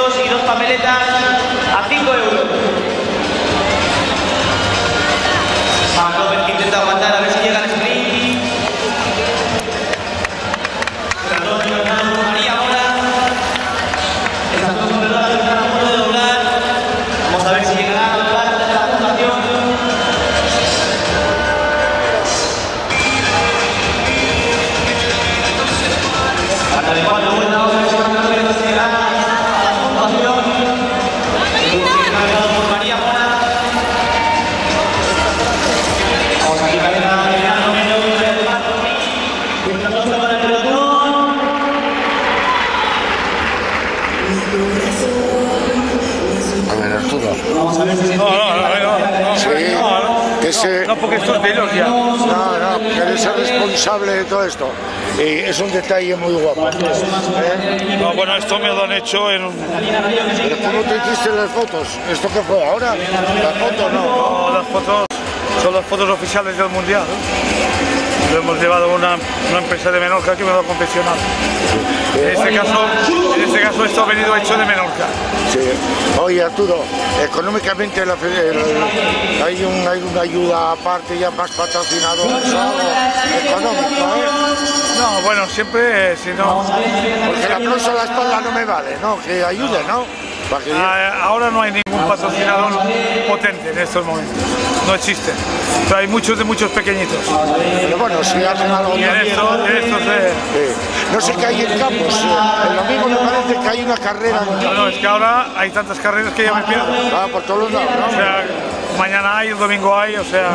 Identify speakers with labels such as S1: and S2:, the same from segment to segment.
S1: a 3 euros y dos papeletas a 5 euros. A ver,
S2: Arturo.
S1: Vamos a ver si se
S3: No, no, no, no, no,
S2: Sí,
S3: no, no,
S2: que se-
S3: no, porque esto es veloz ya.
S2: No, no, que eres el responsable de todo esto. Y es un detalle muy guapo. ¿eh?
S3: No, bueno, esto me lo han hecho en un...
S2: Pero ¿cómo te hiciste las fotos? ¿Esto qué fue ahora? ¿La foto no?
S3: no, las fotos son las fotos oficiales del Mundial. Lo hemos llevado a una, una empresa de Menorca que me lo ha confeccionado. En este caso, en este caso esto ha venido hecho de Menorca.
S2: Sí. Oye, Arturo, económicamente la el- hay, un- hay una ayuda aparte, ya más patrocinadores o algo económico, ¿eh?
S3: No, bueno, siempre, eh, si no...
S2: Porque el aplauso a la espalda no me vale, ¿no? Que ayude, ¿no?
S3: Ah, Ahora no hay ningún patrocinador potente en estos momentos. No existe. Pero hay muchos de muchos pequeñitos.
S2: Pero bueno, si hacen algo
S3: Y en
S2: también,
S3: esto, en esto se...
S2: Sí. No sé qué hay en Campos. eh, El domingo me parece que hay una carrera
S3: No, no, es que ahora hay tantas carreras que ya me pierdo.
S2: ah, por todos lados,
S3: O
S2: ¿no?
S3: sea, mañana hay, el domingo hay, o sea,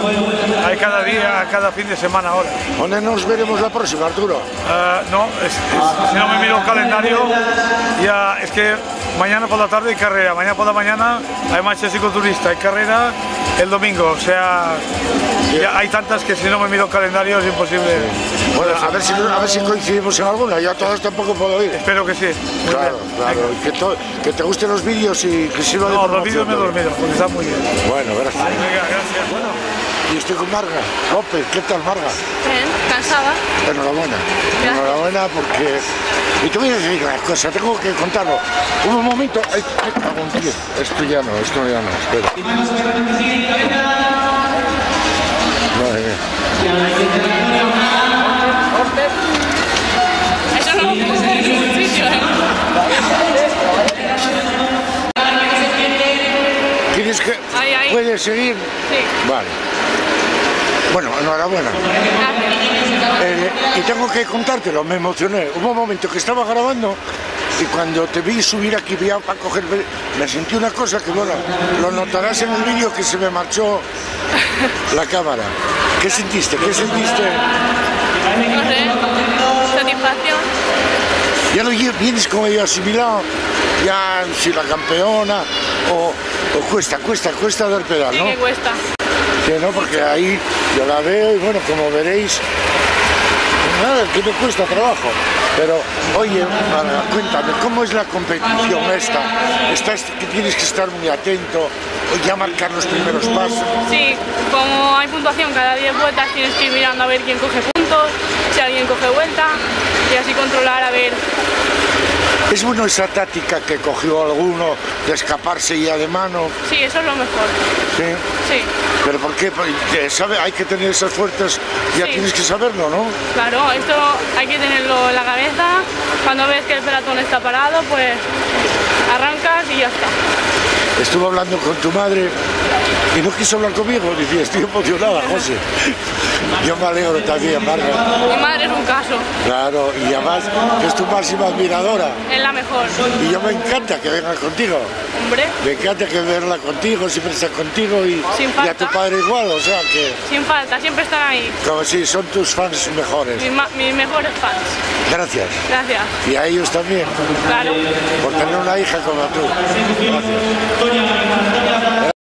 S3: hay cada día, cada fin de semana ahora.
S2: ¿Dónde nos veremos la próxima, Arturo?
S3: Eh, no, es- es- si no me miro el calendario, ya es que mañana por la tarde hay carrera, mañana por la mañana hay marcha cicloturista, hay carrera el domingo, o sea, ya hay tantas que si no me miro el calendario es imposible.
S2: Bueno, a ver si, a ver si coincidimos en alguna. Yo a todas tampoco puedo ir.
S3: Espero que sí.
S2: Claro, claro. Que, to- que te gusten los vídeos y que sirva de
S3: No, los vídeos me he dormido, porque está muy bien.
S2: Bueno, gracias.
S3: Venga, gracias.
S2: Bueno, y estoy con Marga. López, ¿qué tal, Marga?
S4: Bien, cansada.
S2: Enhorabuena. Enhorabuena porque... Y te voy a decir una cosa, tengo que contarlo. Un momento... Ay, ay. Esto ya no, esto ya no, espera. Madre mía.
S4: Eso no lo sitio, ¿eh?
S2: ¿Tienes que...?
S4: Ahí, ahí.
S2: ¿Puedes seguir?
S4: Sí.
S2: Vale. Enhorabuena. Eh, y tengo que contártelo, me emocioné. Hubo un momento que estaba grabando y cuando te vi subir aquí para coger, me sentí una cosa que bueno, lo notarás en el vídeo que se me marchó la cámara. ¿Qué sentiste? ¿Qué sentiste?
S4: No sé. Satisfacción.
S2: Ya lo vienes como yo asimilado, ya si la campeona o, o cuesta, cuesta, cuesta dar pedal,
S4: Sí
S2: ¿no?
S4: que cuesta.
S2: Sí, ¿no? Porque ahí yo la veo y bueno, como veréis, nada, que me cuesta trabajo. Pero, oye, cuéntame, ¿cómo es la competición esta? Estás, que tienes que estar muy atento, ya marcar los primeros pasos.
S4: Sí, como hay puntuación cada 10 vueltas, tienes que ir mirando a ver quién coge puntos, si alguien coge vuelta, y así controlar a ver.
S2: ¿Es bueno esa táctica que cogió alguno de escaparse ya de mano?
S4: Sí, eso es lo mejor.
S2: Sí.
S4: Sí,
S2: ¿Pero por qué? Porque, ¿sabe? Hay que tener esas fuerzas, ya
S4: Sí.
S2: tienes que saberlo, ¿no?
S4: claro, esto hay que tenerlo en la cabeza. Cuando ves que el pelotón está parado, pues arrancas y ya está.
S2: Estuve hablando con tu madre y no quiso hablar conmigo. Decía, estoy emocionada, José. Yo me alegro también, Marga.
S4: Mi madre es un caso,
S2: Claro, y además que es tu máxima admiradora.
S4: es la mejor.
S2: Y yo me encanta que venga contigo.
S4: Hombre,
S2: Me encanta que verla contigo, siempre está contigo y,
S4: Sin
S2: y a tu
S4: falta.
S2: padre igual. O sea que,
S4: sin falta, siempre están ahí.
S2: como si son tus fans mejores.
S4: Mis, mis mejores fans.
S2: Gracias.
S4: Gracias.
S2: Y a ellos también,
S4: Claro.
S2: por tener una hija como tú. Gracias.